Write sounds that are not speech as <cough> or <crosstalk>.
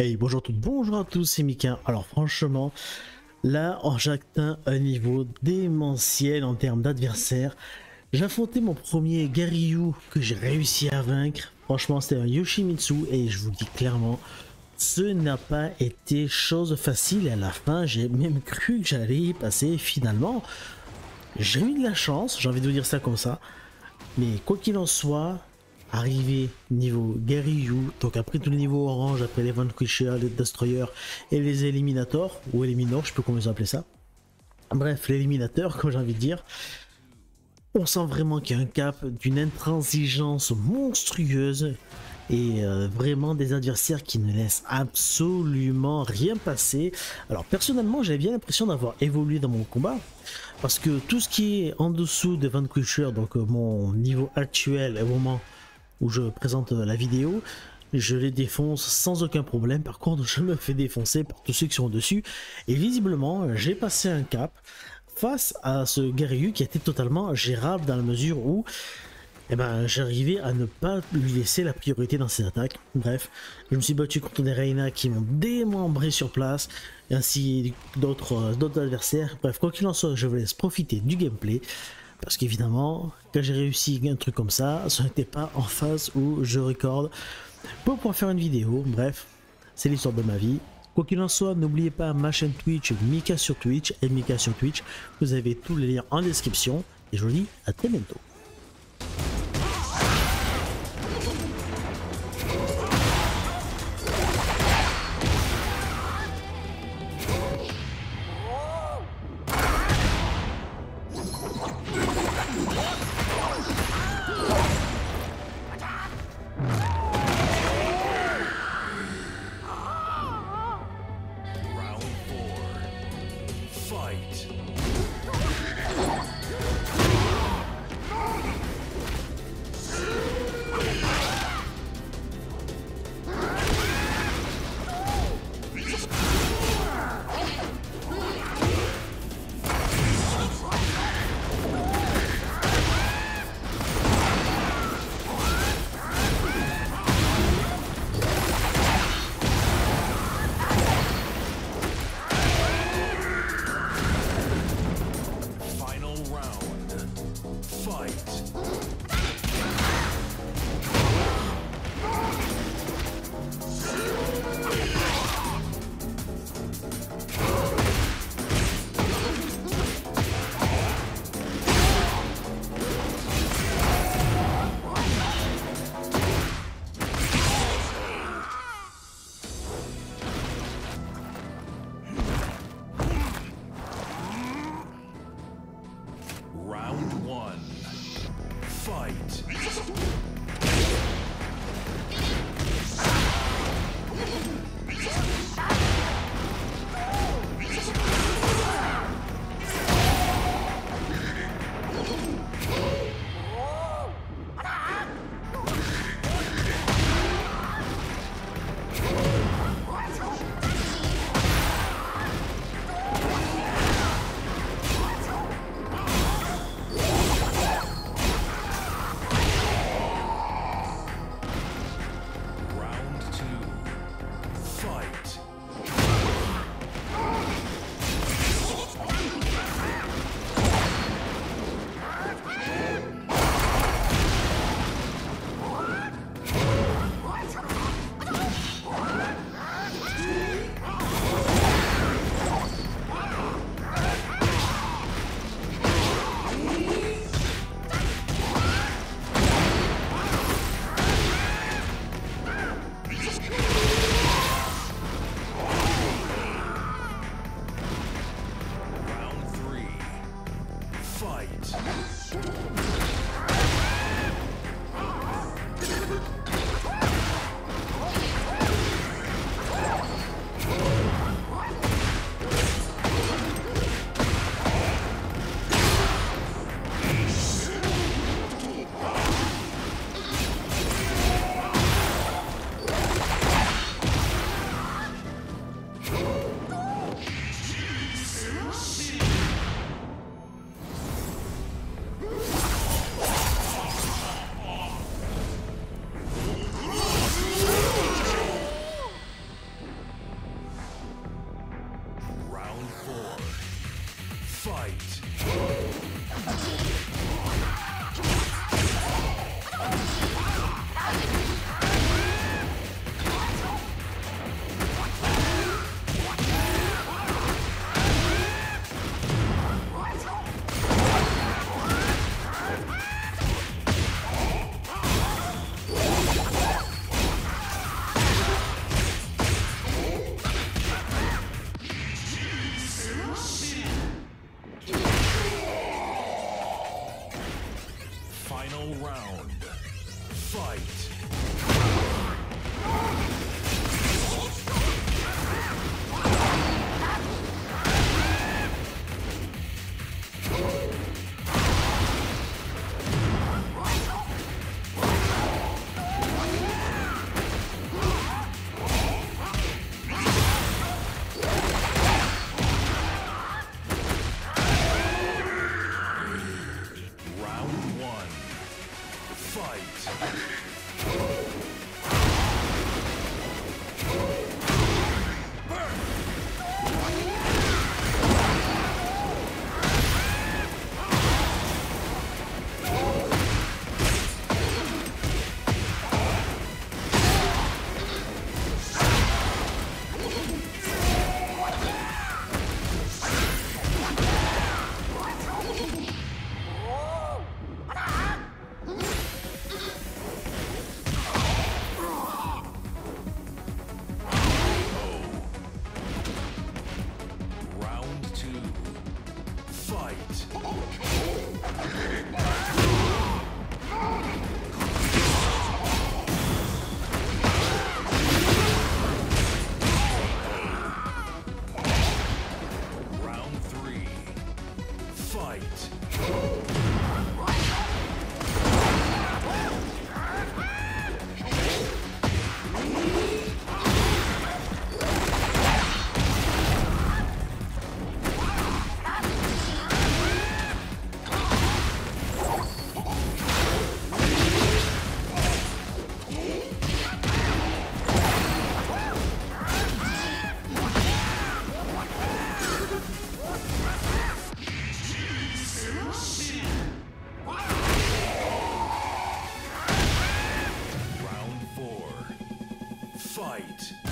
Hey, bonjour à toutes, bonjour à tous, c'est Mika. Alors franchement, là, j'atteins un niveau démentiel en termes d'adversaire. J'ai affronté mon premier Garyu que j'ai réussi à vaincre. Franchement, c'était un Yoshimitsu et je vous dis clairement, ce n'a pas été chose facile. À la fin, j'ai même cru que j'allais y passer. Finalement, j'ai eu de la chance, j'ai envie de vous dire ça comme ça. Mais quoi qu'il en soit, arrivé niveau Garyu, donc après tout le niveau orange, après les Vanquisher, les Destroyers et les Eliminators, ou Eliminor, je peux comment ils appeler ça. Bref, l'éliminateur, <laughs> comme j'ai envie de dire. On sent vraiment qu'il y a un cap d'une intransigeance monstrueuse et euh, vraiment des adversaires qui ne laissent absolument rien passer. Alors personnellement, j'avais bien l'impression d'avoir évolué dans mon combat parce que tout ce qui est en dessous de Vanquisher, donc euh, mon niveau actuel au moment où je présente la vidéo, je les défonce sans aucun problème. Par contre, je me fais défoncer par tous ceux qui sont dessus. Et visiblement, j'ai passé un cap face à ce Garyu qui était totalement gérable dans la mesure où eh ben, j'arrivais à ne pas lui laisser la priorité dans ses attaques. Bref, je me suis battu contre des Reina qui m'ont démembré sur place, ainsi d'autres d'autres adversaires. Bref, quoi qu'il en soit, je vous laisse profiter du gameplay. Parce qu'évidemment, quand j'ai réussi un truc comme ça, ce n'était pas en phase où je recorde pour pouvoir faire une vidéo. Bref, c'est l'histoire de ma vie. Quoi qu'il en soit, n'oubliez pas ma chaîne Twitch, Mika sur Twitch et Mika sur Twitch. Vous avez tous les liens en description. Et je vous dis à très bientôt. Thank you. Round four. Fight! round. Fight! Fight!